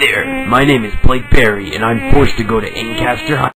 there, my name is Blake Berry, and I'm forced to go to Ancaster High.